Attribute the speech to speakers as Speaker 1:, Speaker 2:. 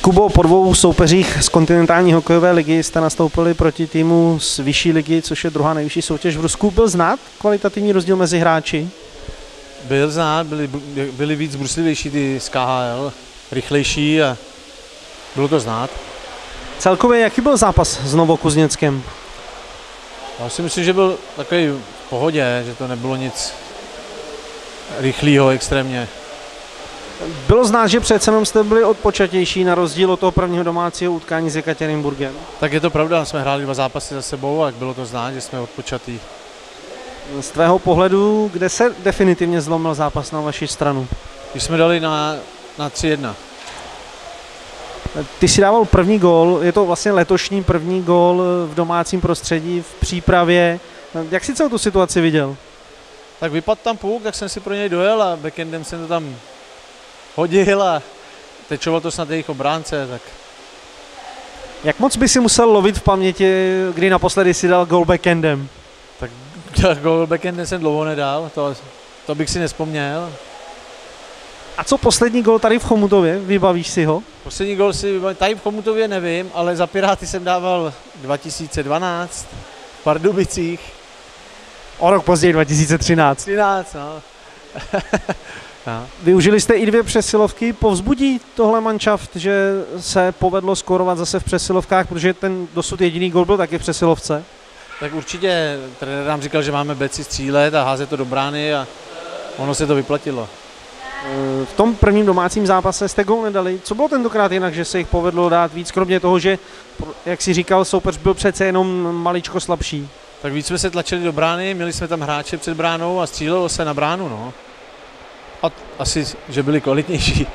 Speaker 1: Kubo, po dvou soupeřích z kontinentální hokejové ligy jste nastoupili proti týmu z vyšší ligy, což je druhá nejvyšší soutěž v Rusku. Byl znát kvalitativní rozdíl mezi hráči?
Speaker 2: Byl znát, byli, byli víc bruslivější ty z KHL, rychlejší a bylo to znát.
Speaker 1: Celkově jaký byl zápas s Novokuzněckem?
Speaker 2: Já si myslím, že byl takový v pohodě, že to nebylo nic rychlého extrémně.
Speaker 1: Bylo znát, že přece jenom jste byli odpočatější na rozdíl od toho prvního domácího utkání s Ekaterinburgem.
Speaker 2: Tak je to pravda, jsme hráli dva zápasy za sebou a bylo to znát, že jsme odpočatý.
Speaker 1: Z tvého pohledu, kde se definitivně zlomil zápas na vaši stranu?
Speaker 2: Když jsme dali na, na 3-1.
Speaker 1: Ty si dával první gól, je to vlastně letošní první gól v domácím prostředí v přípravě. Jak si celou tu situaci viděl?
Speaker 2: Tak vypadl tam půk, tak jsem si pro něj dojel a backendem jsem to tam hodil a tečoval to snad jejich obránce, tak
Speaker 1: Jak moc by si musel lovit v paměti, kdy naposledy si dal gol backendem?
Speaker 2: tak gol backendem jsem dlouho nedal, to, to bych si nespomněl.
Speaker 1: A co poslední gol tady v Chomutově? Vybavíš si ho?
Speaker 2: Poslední gol si vybavím, tady v Chomutově nevím, ale za Piráty jsem dával 2012 v Pardubicích.
Speaker 1: O rok později, 2013.
Speaker 2: 13, no.
Speaker 1: Využili jste i dvě přesilovky. Povzbudí tohle manšaft, že se povedlo skórovat zase v přesilovkách, protože ten dosud jediný gol byl taky v přesilovce?
Speaker 2: Tak určitě trenér nám říkal, že máme beci střílet a házet to do brány a ono se to vyplatilo.
Speaker 1: V tom prvním domácím zápase jste gol nedali. Co bylo tentokrát jinak, že se jich povedlo dát víc, kromě toho, že, jak si říkal, soupeř byl přece jenom maličko slabší?
Speaker 2: Tak víc jsme se tlačili do brány, měli jsme tam hráče před bránou a střílelo se na bránu, no. A asi, že byli kvalitnější.